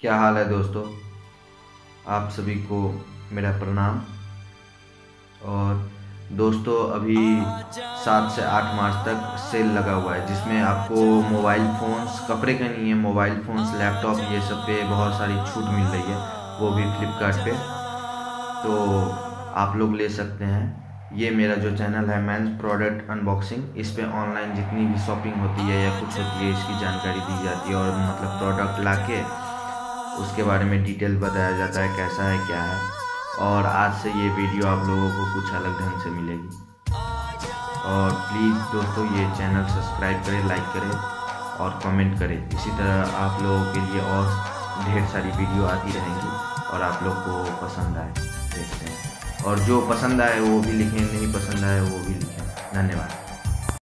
क्या हाल है दोस्तों? आप सभी को मेरा प्रणाम। और दोस्तों, अभी सात से आठ मार्च तक सेल लगा हुआ है, जिसमें आपको मोबाइल फ़ोन्स, कपड़े का नहीं है मोबाइल फ़ोन्स, लैपटॉप, ये सब पे बहुत सारी छूट मिल रही है, वो भी फ्लिपकार्ट पे। तो आप लोग ले सकते हैं। ये मेरा जो चैनल है मैं प्रोडक्ट अनबॉक्सिंग इस पर ऑनलाइन जितनी भी शॉपिंग होती है या कुछ होती है, इसकी जानकारी दी जाती है और मतलब प्रोडक्ट ला के उसके बारे में डिटेल बताया जाता है कैसा है, क्या है। और आज से ये वीडियो आप लोगों को कुछ अलग ढंग से मिलेगी। और प्लीज़ दोस्तों, ये चैनल सब्सक्राइब करें लाइक करें और कमेंट करें। इसी तरह आप लोगों के लिए और ढेर सारी वीडियो आती रहेंगी और आप लोग को पसंद आए, देखते हैं। और जो पसंद आए वो भी लिखें, नहीं पसंद आए वो भी लिखें। धन्यवाद।